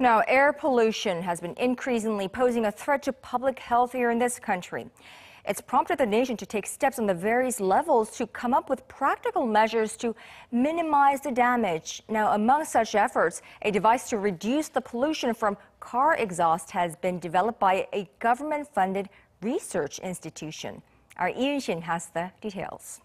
Now, air pollution has been increasingly posing a threat to public health here in this country. It's prompted the nation to take steps on the various levels to come up with practical measures to minimize the damage. Now, among such efforts, a device to reduce the pollution from car exhaust has been developed by a government-funded research institution. Our Yun-shin has the details.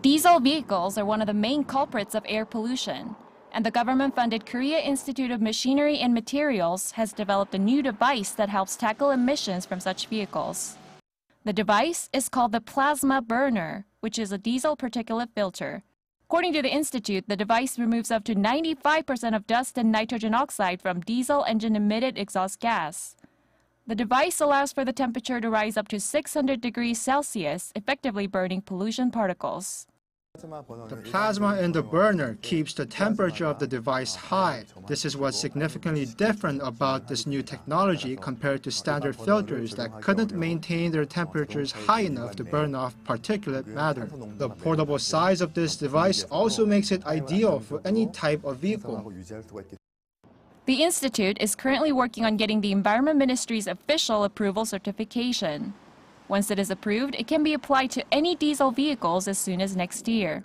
Diesel vehicles are one of the main culprits of air pollution and the government-funded Korea Institute of Machinery and Materials has developed a new device that helps tackle emissions from such vehicles. The device is called the plasma burner, which is a diesel particulate filter. According to the institute, the device removes up to 95% of dust and nitrogen oxide from diesel engine-emitted exhaust gas. The device allows for the temperature to rise up to 600 degrees Celsius, effectively burning pollution particles. The plasma in the burner keeps the temperature of the device high. This is what's significantly different about this new technology compared to standard filters that couldn't maintain their temperatures high enough to burn off particulate matter. The portable size of this device also makes it ideal for any type of vehicle. The Institute is currently working on getting the Environment Ministry's official approval certification. Once it is approved, it can be applied to any diesel vehicles as soon as next year.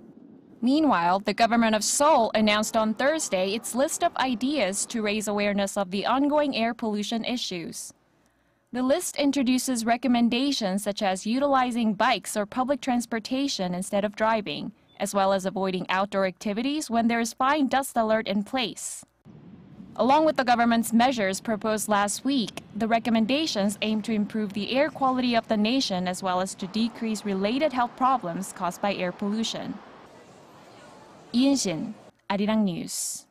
Meanwhile, the government of Seoul announced on Thursday its list of ideas to raise awareness of the ongoing air pollution issues. The list introduces recommendations such as utilizing bikes or public transportation instead of driving, as well as avoiding outdoor activities when there is fine dust alert in place. Along with the government's measures proposed last week, the recommendations aim to improve the air quality of the nation as well as to decrease related health problems caused by air pollution. Lee Yun-shin, Arirang News.